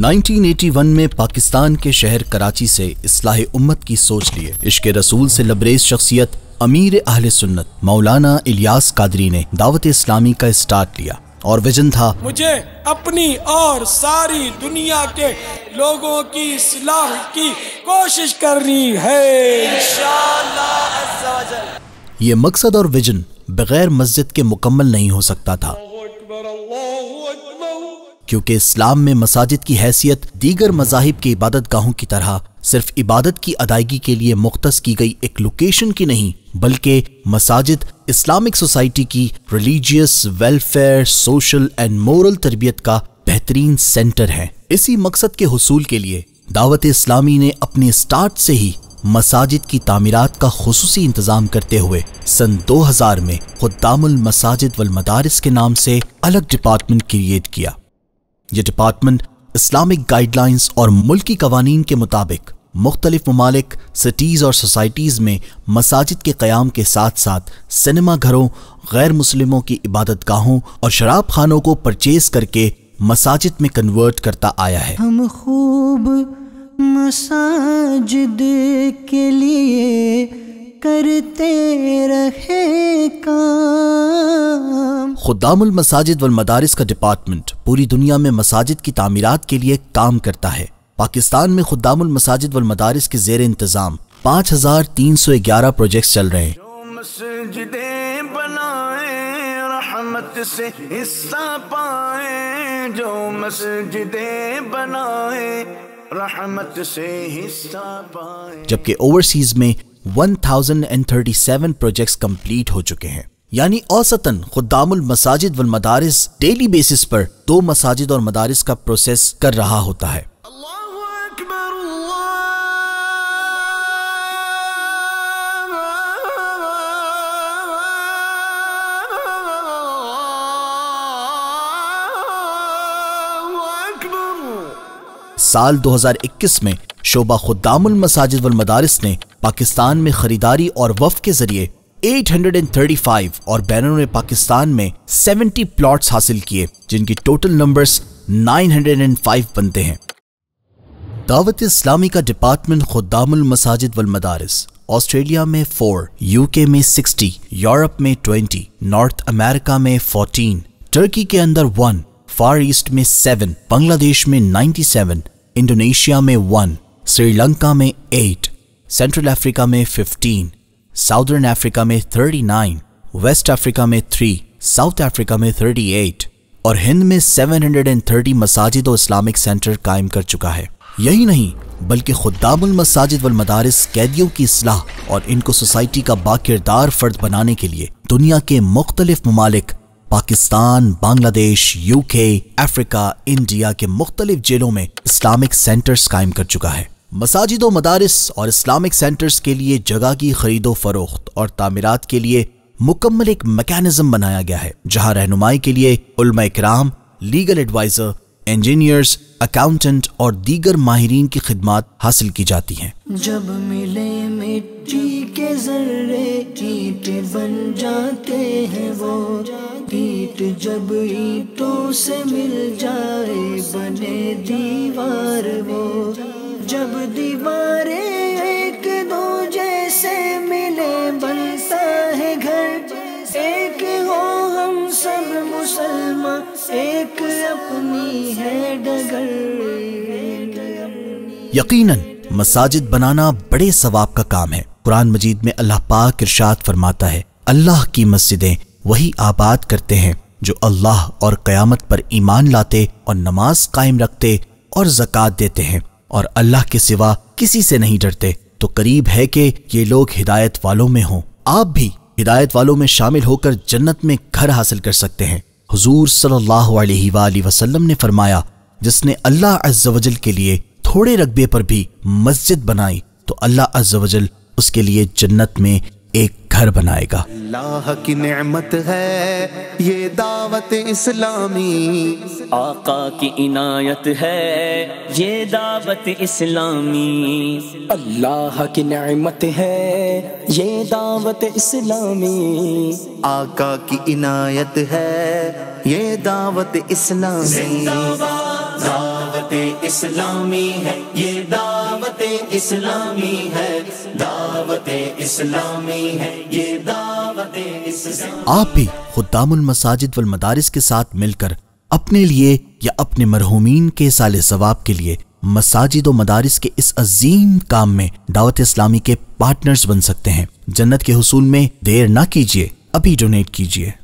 1981 में पाकिस्तान के शहर कराची से इस्लाह उम्मत की सोच लिए। इश्क रसूल से लबरेज शख्सियत अमीर अहल सुन्नत मौलाना इलियास कादरी ने दावत इस्लामी का स्टार्ट लिया और विजन था मुझे अपनी और सारी दुनिया के लोगों की इस्लाह की कोशिश करनी है। ये मकसद और विजन बगैर मस्जिद के मुकम्मल नहीं हो सकता था। क्योंकि इस्लाम में मसाजिद की हैसियत दीगर मजाहिब के इबादत गाहों की तरह सिर्फ़ इबादत की अदायगी के लिए मुख्त की गई एक लोकेशन की नहीं, बल्कि मसाजिद इस्लामिक सोसाइटी की religious welfare social and moral तरबियत का बेहतरीन सेंटर है। इसी मकसद के हसूल के लिए दावत इस्लामी ने अपने स्टार्ट से ही मसाजिद की तामीरात का खसूसी इंतज़ाम करते हुए सन 2000 में खुदामुल मसाजिद वल के नाम से अलग डिपार्टमेंट क्रिएट किया। ये डिपार्टमेंट इस्लामिक गाइडलाइंस और मुल्की कवानीन के मुताबिक मुख्तलिफ़ ममालिक, सिटीज़ और सोसाइटीज़ में मसाजिद के क़्याम के साथ साथ सिनेमा घरों, गैर मुस्लिमों की इबादत गाहों और शराब खानों को परचेज करके मसाजिद में कन्वर्ट करता आया है। हम खूब मसाजिद के लिए करते रहे काम। खुदामुल मसाजिद वल मदारिस का डिपार्टमेंट पूरी दुनिया में मसाजिद की तामीरात के लिए काम करता है। पाकिस्तान में खुदामुल मसाजिद वल मदारिस के जेर इंतज़ाम पाँच हज़ार तीन सौ ग्यारह प्रोजेक्ट चल रहे हैं। रहमत से हिस्सा पाए जो मस्जिदें बनाए रहमत से हिस्सा पाए। जबकि ओवरसीज में 1037 प्रोजेक्ट्स कंप्लीट हो चुके हैं। यानी औसतन खुदामुल मसाजिद वल मदारिस डेली बेसिस पर दो मसाजिद और मदारिस का प्रोसेस कर रहा होता है। साल 2021 में शोबा खुदामुल मसाजिद वल मदारिस ने पाकिस्तान में खरीदारी और वफ के ज़रिए 835 और बैनरों ने पाकिस्तान में 70 प्लॉट्स हासिल किए जिनकी टोटल नंबर्स 905 बनते हैं। दावत इस्लामी का डिपार्टमेंट खुदामुल मसाजिद वल मदारिस ऑस्ट्रेलिया में 4, यूके में 60, यूरोप में 20, नॉर्थ अमेरिका में 14, टर्की के अंदर 1, फार ईस्ट में 7, बांग्लादेश में 97, इंडोनेशिया में 1, श्रीलंका में 8, सेंट्रल अफ्रीका में 15, साउदर्न अफ्रीका में 39, वेस्ट अफ्रीका में 3, साउथ अफ्रीका में 38 और हिंद में 730 मसाजिद और इस्लामिक सेंटर कायम कर चुका है। यही नहीं बल्कि खुदामुल मसाजिद वल मदारिस कैदियों की इसलाह और इनको सोसाइटी का बाकिरदार फर्द बनाने के लिए दुनिया के मुख्तलिफ़ ममालिक Pakistan Bangladesh UK Africa India के मुख्तलिफ़ जेलों में इस्लामिक सेंटर्स कायम कर चुका है। मसाजिद मदारस और इस्लामिक सेंटर्स के लिए जगह की खरीदो फरोख्त और तामीरात के लिए मुकम्मल एक मैकेनिज्म बनाया गया है, जहाँ रहनुमाई के लिए इकराम, लीगल एडवाइजर, इंजीनियर्स, अकाउंटेंट और दीगर माहिरीन की खिदमत हासिल की जाती हैं। जब मिले मिट्टी के जर्रे, ईट बन जाते हैं वो। ईट जब ईटों से मिल जाए, बने दीवार वो। मुसलमान एक अपनी है डगर यकीनन, मसाजिद बनाना बड़े सवाब का काम है। कुरान मजीद में अल्लाह पाक इरशाद फरमाता है, अल्लाह की मस्जिदें वही आबाद करते हैं जो अल्लाह और कयामत पर ईमान लाते और नमाज़ कायम रखते और जक़ात देते हैं। और अल्लाह के सिवा किसी से नहीं डरते। तो करीब है कि ये लोग हिदायत वालों में हों। आप भी हिदायत वालों में शामिल होकर जन्नत में घर हासिल कर सकते हैं। हुजूर सल्लल्लाहु अलैहि वसल्लम ने फरमाया, जिसने अल्लाह अज्जवजल के लिए थोड़े रकबे पर भी मस्जिद बनाई तो अल्लाह अज्जवजल उसके लिए जन्नत में एक घर बनाएगा। अल्लाह की नेमत है ये दावत इस्लामी। आका की इनायत है ये दावत इस्लामी। अल्लाह की नेमत है ये दावत इस्लामी। आका की इनायत है ये दावत इस्लामी। दावत इस्लामी है ये दावत इस्लामी है, दावत इस्लामी है, ये दावत आप भी खुदामुल मसाजिद वल मदारिस के साथ मिलकर अपने लिए या अपने मरहूमिन के साल सवाब के लिए मसाजिद व मदारिस के इस अजीम काम में दावत इस्लामी के पार्टनर्स बन सकते हैं। जन्नत के हुसूल में देर ना कीजिए, अभी डोनेट कीजिए।